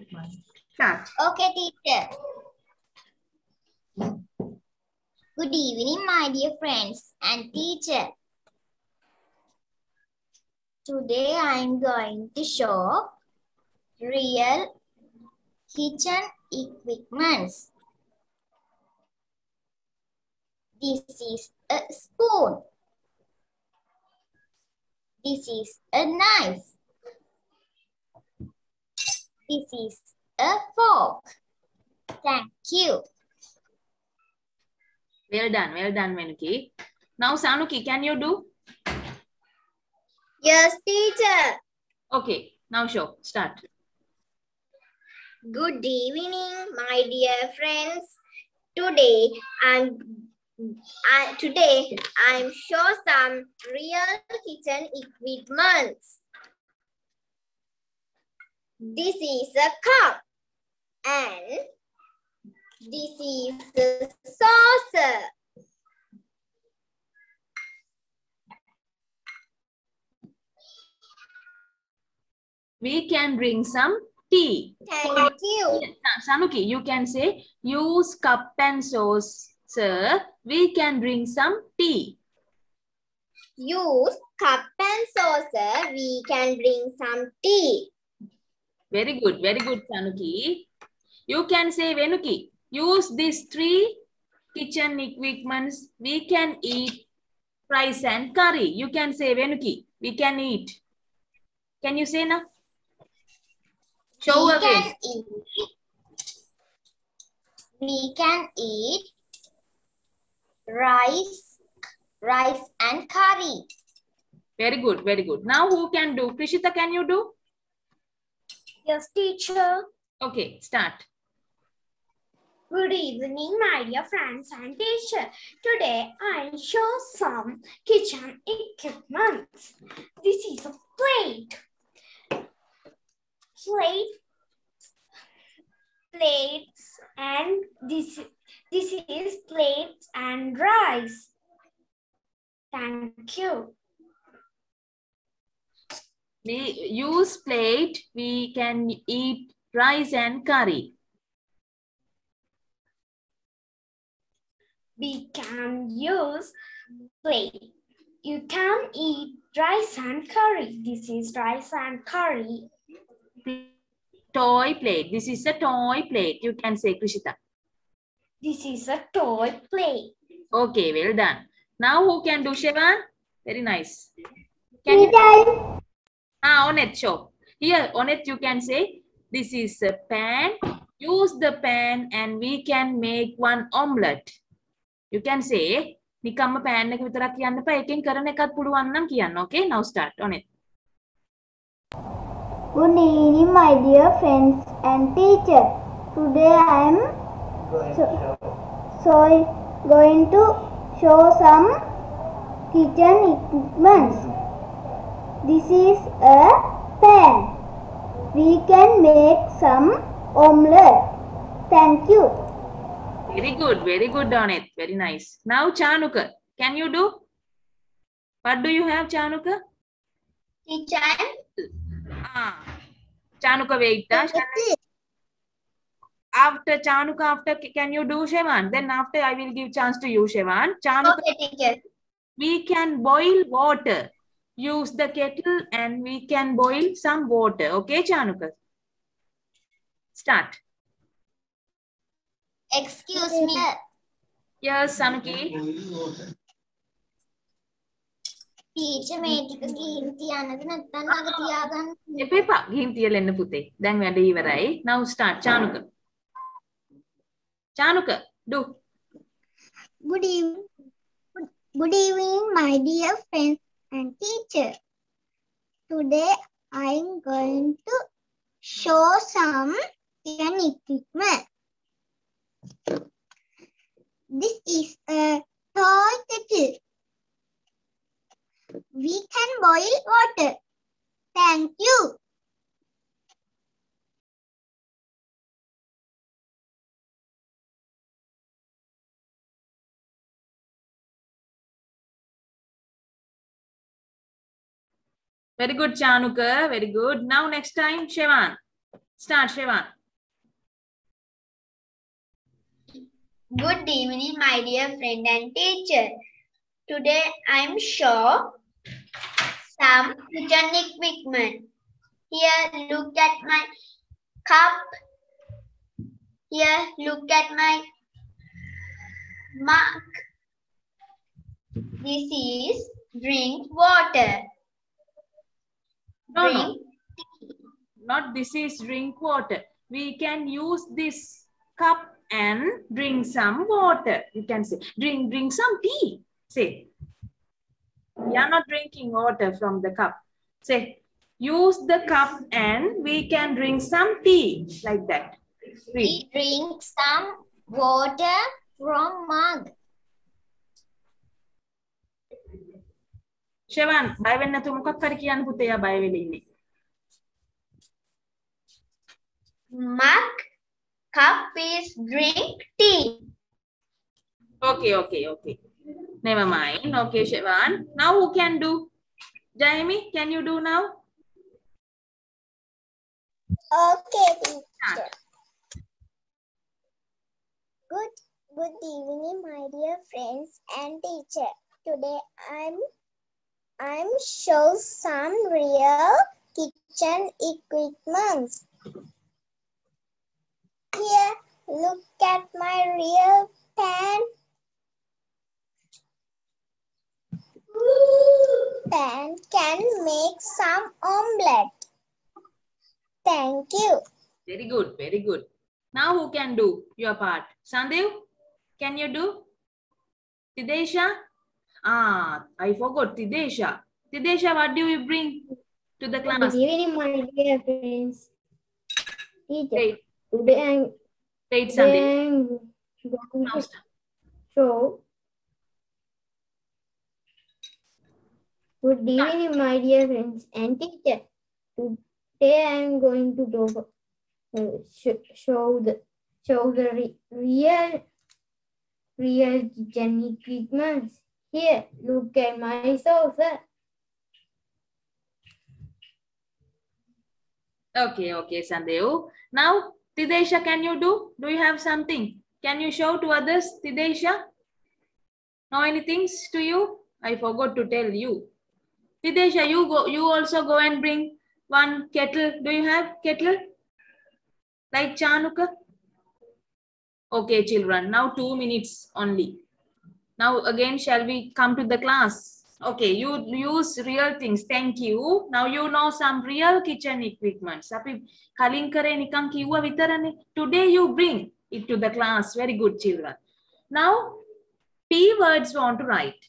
Start. Okay, teacher. Good evening, my dear friends and teacher. Today I am going to show real kitchen equipments. This is a spoon. This is a knife. This is a fork. Thank you. Well done. Well done, Venuki. Now, Sanuki, can you do? Yes, teacher. Okay. Now show. Start. Good evening, my dear friends. Today I'm I, today I'm show some real kitchen equipments. This is a cup and this is a saucer. We can bring some tea. Thank you. Sanuki, you can say, use cup and saucer. We can bring some tea. Use cup and saucer. We can bring some tea. Very good. Very good, Sanuki. You can say, Venuki, use these three kitchen equipments. We can eat rice and curry. You can say, Venuki, we can eat. Can you say now? Show we again. can eat. We can eat rice, rice and curry. Very good. Very good. Now who can do? Krishita, can you do? Yes, teacher. Okay, start. Good evening, my dear friends and teacher. Today I'll show some kitchen equipment. This is a plate. Plate. Plates and this this is plates and rice. Thank you. We use plate. We can eat rice and curry. We can use plate. You can eat rice and curry. This is rice and curry. Toy plate. This is a toy plate. You can say, Krishita. This is a toy plate. Okay, well done. Now who can do Shevan? Very nice. Can you? Ah, on it, show. Here, on it, you can say, this is a pan. Use the pan and we can make one omelette. You can say, නිකම්ම pan එක විතරක් කියන්න එපා. එකෙන් කරන එකත් පුළුවන් නම් කියන්න. Okay, now start on it. Good evening, my dear friends and teacher. Today I am so, so going to show some kitchen equipments. This is a pan. We can make some omelette. Thank you. Very good, very good on it. Very nice. Now Chanuka, can you do? What do you have, Chanuka? Teacher, Ah, Chanuka, wait. ah. After Chanuka, after can you do Shevan? Then after I will give chance to you, Shevan. Chanuka, okay, teacher. we can boil water Use the kettle and we can boil some water. Okay, Chanuka? Start. Excuse me. Yes, Sanuki. Teacher, මේ ටික ගිහින් තියන්නද නැත්නම් ළඟ තියාගන්න. එපා එපා. ගිහින් තියලා එන්න පුතේ. දැන් වැඩ ඉවරයි. Now start. Chanuka. Chanuka, do. Good evening. Good evening, my dear friends and teacher. Today I am going to show some kitchen equipment. This is a toy kettle. We can boil water. Thank you. Very good, Chanuka. Very good. Now next time, Shevan. Start, Shevan. Good evening, my dear friend and teacher. Today I'm show some kitchen equipment. Here, look at my cup. Here, look at my mug. This is drink water. No, no. Not this is drink water. We can use this cup and drink some water. You can say, drink, drink some tea. Say, we are not drinking water from the cup. Say, use the cup and we can drink some tea. Like that. Read. We drink some water from mug. ෂෙවන් බය වෙන්නේ නැතුව මොකක් හරි කියන්න පුතේ එයා බය වෙලා ඉන්නේ. mug. Cup is drink tea. Okay, okay, okay. Never mind. Okay, Shevan. Now who can do? Jamie, can you do now? Okay, teacher. Start. Good, good evening, my dear friends and teacher. Today I'm I'm show some real kitchen equipments. Here, look at my real pan. Pan can make some omelette. Thank you. Very good, very good. Now who can do your part? Sandeep, can you do? Tidesha? Ah, I forgot Tidesha. Tidesha, what do you bring to the class? Good evening, my dear friends. Teacher, today I'm, today I'm going to show. Good evening, my dear friends and teacher. Today I'm going to talk, uh, sh- show the show the re- real real kitchen equipment. Here, look at my saucer. Okay, okay, Sandev. Now, Tidesha, can you do? Do you have something? Can you show to others, Tidesha? Know anything to you? I forgot to tell you. Tidesha, you go. You also go and bring one kettle. Do you have kettle? Like Chanuka? Okay, children. Now two minutes only. Now again, shall we come to the class? Okay, you use real things. Thank you. Now you know some real kitchen equipment. Nikam kiwa. Today you bring it to the class. Very good children. Now P words want to write.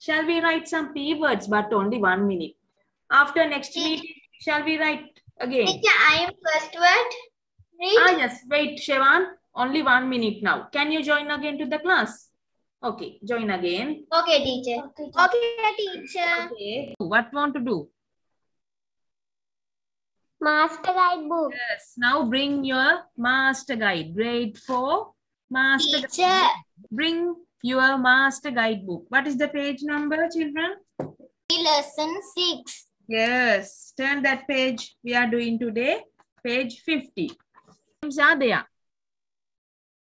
Shall we write some P words but only one minute? After next meeting, shall we write again? I am first word. Ah yes, wait Shevan, only one minute now. Can you join again to the class? Okay, join again. Okay, teacher. Okay, teacher. Okay. What want to do? Master guide book. Yes. Now bring your master guide. Grade 4. Master guide. Teacher. Bring your master guide book. What is the page number, children? Lesson 6. Yes. Turn that page we are doing today. Page 50. Names are there.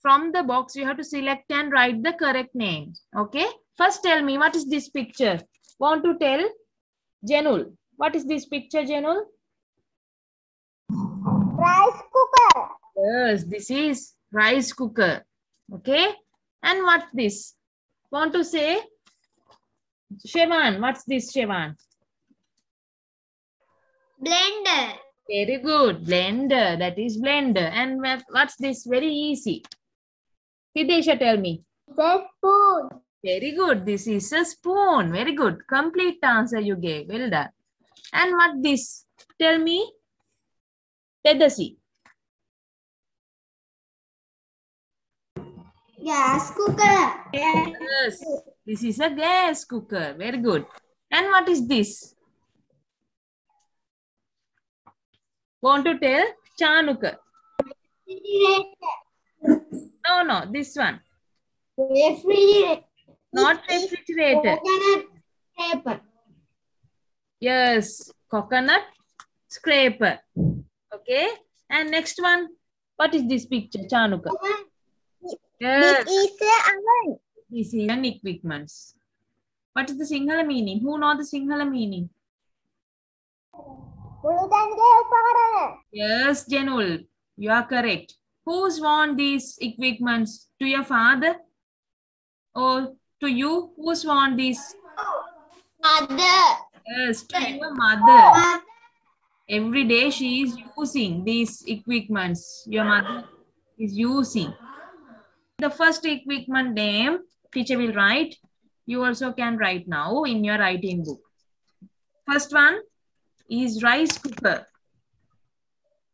From the box, you have to select and write the correct name. Okay. First, tell me what is this picture? Want to tell? Janul. What is this picture, Janul? Rice cooker. Yes, this is rice cooker. Okay. And what's this? Want to say? Shevan, what's this, Shevan? Blender. Very good. Blender. That is blender. And what's this? Very easy. Hidesha, tell me. The spoon. Very good. This is a spoon. Very good. Complete answer you gave. Well done. And what this? Tell me. Tedasi. Gas cooker. Yes. This is a gas cooker. Very good. And what is this? Want to tell? Chanuka. No, no. This one. Refrigerator. Not refrigerator. Coconut paper. Yes. Coconut scraper. Okay. And next one. What is this picture, Chanuka? This Yes, is the oven. this is an equipments. What is the Sinhala meaning? Who know the Sinhala meaning? Yes, Janul, you are correct. Who's want these equipments? To your father? Or to you? Who's want these? Mother. Yes, to your mother. Every day she is using these equipments. Your mother is using. The first equipment name, teacher will write. You also can write now in your writing book. First one is rice cooker.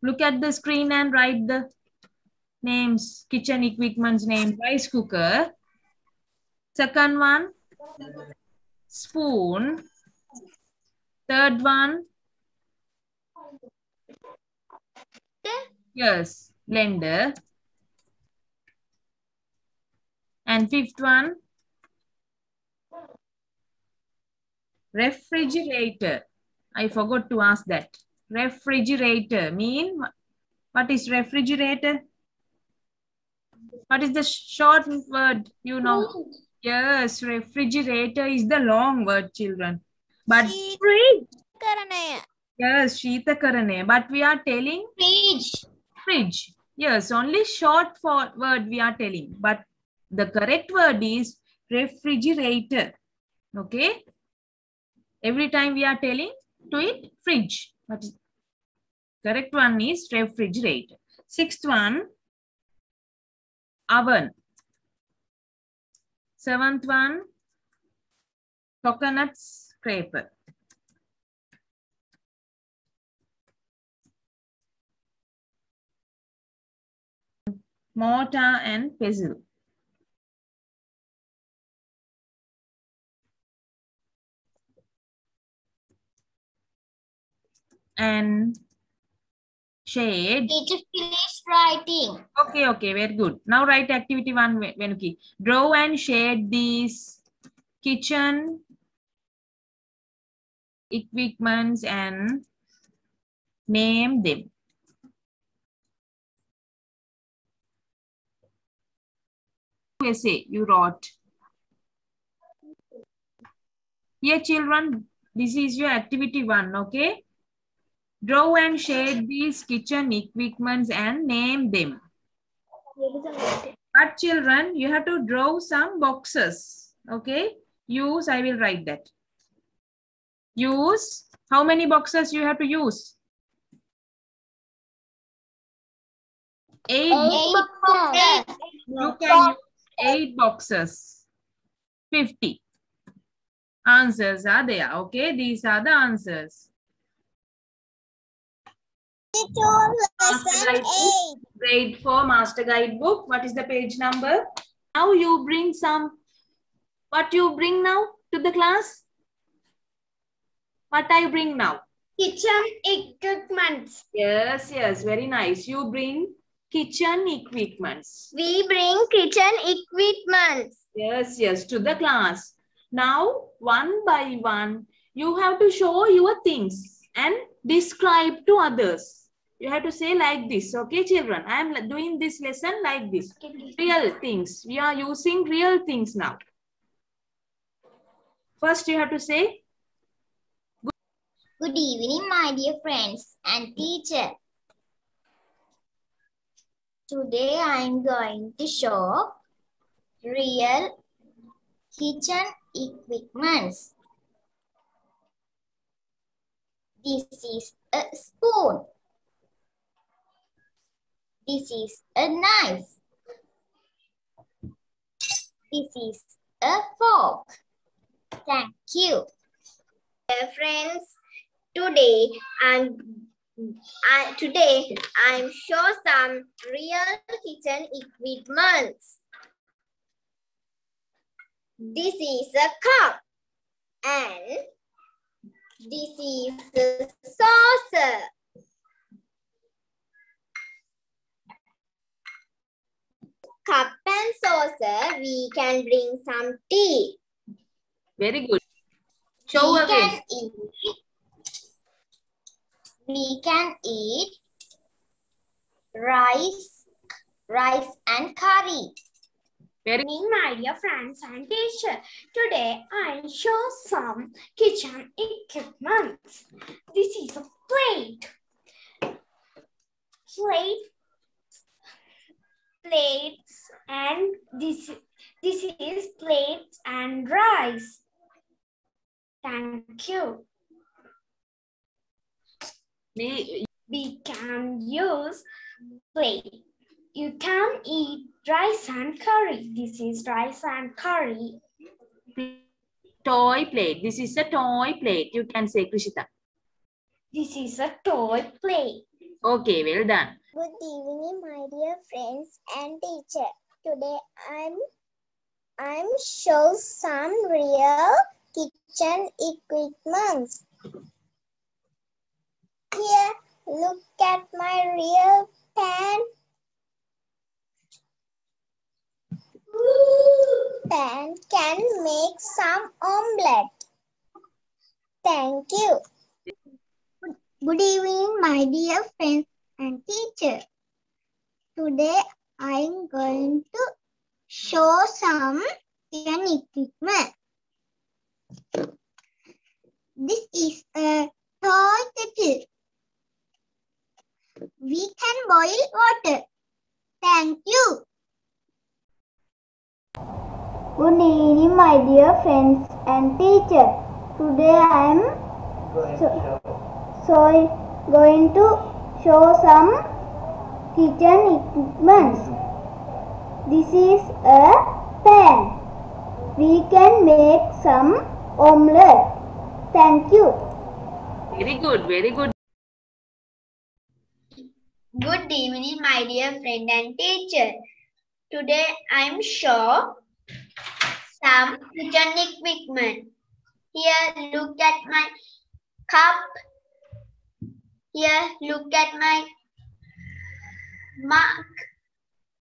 Look at the screen and write the names, kitchen equipments name, rice cooker. Second one, spoon. Third one, yes, blender. And fifth one, refrigerator. I forgot to ask that. Refrigerator mean what is refrigerator? What is the short word? You know. Yes, refrigerator is the long word, children. But Karanaya. yes, Sheetakarane. But we are telling Fridge. fridge. Yes, only short for word we are telling. But the correct word is refrigerator. Okay. Every time we are telling to it fridge. But correct one is refrigerator. Sixth one, oven. Seventh one, coconut scraper. mortar and pestle. And shade. Teacher finished writing. Okay, okay, very good. Now write activity one, Ve- Venuki. Draw and shade these kitchen equipments and name them. essay you wrote. Here children, this is your activity one, okay? Draw and shade these kitchen equipments and name them. But children, you have to draw some boxes, okay? Use, I will write that. Use, how many boxes you have to use? Eight. Eight boxes. You can use eight boxes. 50. Answers are there. Okay, these are the answers. Lesson eight. Grade 4 Master Guide book. What is the page number? Now you bring some. What you bring now to the class? What I bring now? Kitchen equipments. Yes, yes, very nice. You bring kitchen equipments. We bring kitchen equipments. Yes, yes, to the class. Now, one by one, you have to show your things and describe to others. You have to say like this, okay, children? I am doing this lesson like this. Real things. We are using real things now. First, you have to say, Good evening, my dear friends and teacher. Today I am going to show real kitchen equipments. This is a spoon. This is a knife. This is a fork. Thank you. Dear friends, today I'm I, today I'm show some real kitchen equipments. This is a cup and this is the saucer. Cup and saucer, we can bring some tea. very good. Show we again. can eat. We can eat rice, rice and curry. Very Evening, my dear friends and teacher. Today I'll show some kitchen equipment. This is a plate. Plate. Plates and this this is plates and rice. Thank you. me. We can use plate. You can eat rice and curry. This is rice and curry. Toy plate. This is a toy plate. You can say Krishita. This is a toy plate. Okay, well done. Good evening, my dear friends and teacher. Today I'm I'm show some real kitchen equipments. Here, look at my real pan. Pan can make some omelette. Thank you. Good evening, my dear friends and teacher. Today I'm going to show some kitchen equipment. This is a toy kettle. We can boil water. Thank you. Good evening, my dear friends and teacher. Today I am so, so going to show some kitchen equipments. This is a pan. We can make some omelette. Thank you. Very good. Very good. Good evening, my dear friend and teacher. Today I'm show some kitchen equipment. Here, look at my cup. Here, look at my mug.